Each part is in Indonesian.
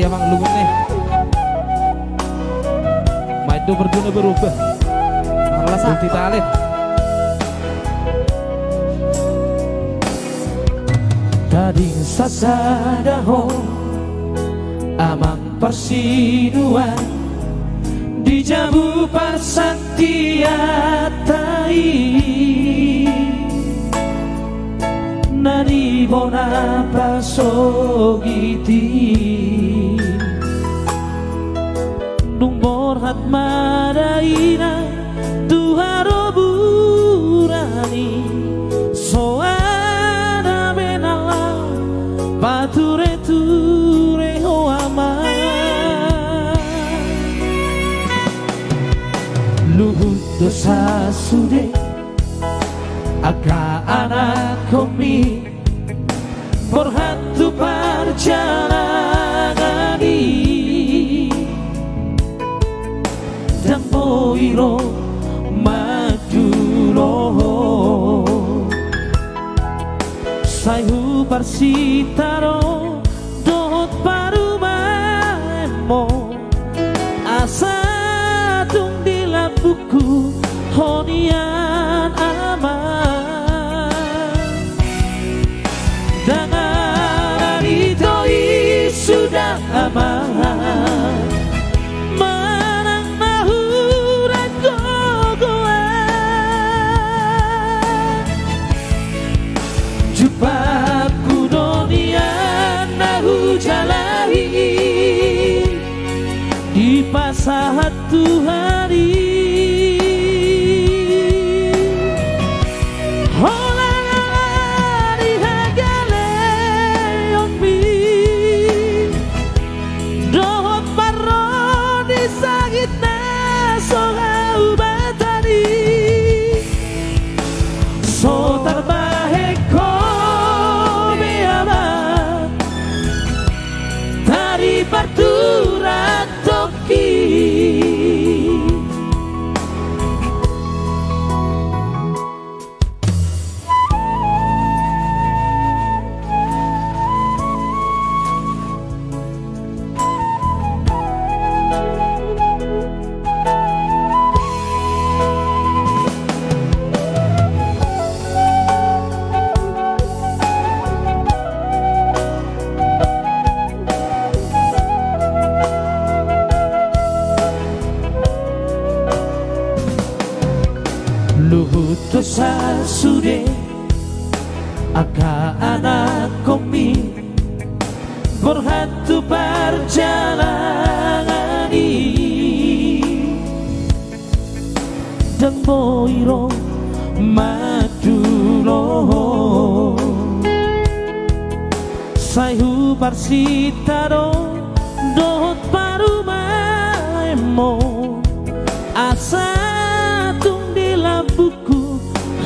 ya Mang lugu nih. Maju berguna berubah. Ngelasa Kita Tadi sasa sasadaho Amang persinuan. Dijabu pasantiatai Nani bona prasogiti sude Aka anak komi Borhatu perjalanan Dan boiro majulo Saihu parsitaro Di pasat Luhut dosa sude Aka anak komi Berhantu perjalanan Dan boiro madulo Saihu parsitaro Dot parumaemo Asa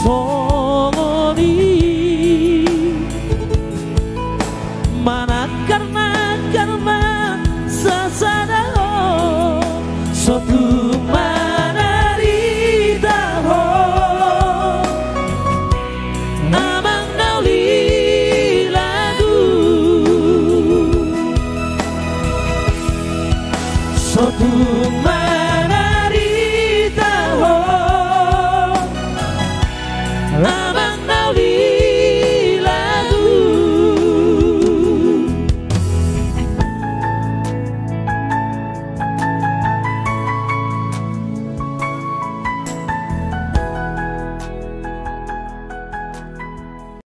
soli Mana karena karena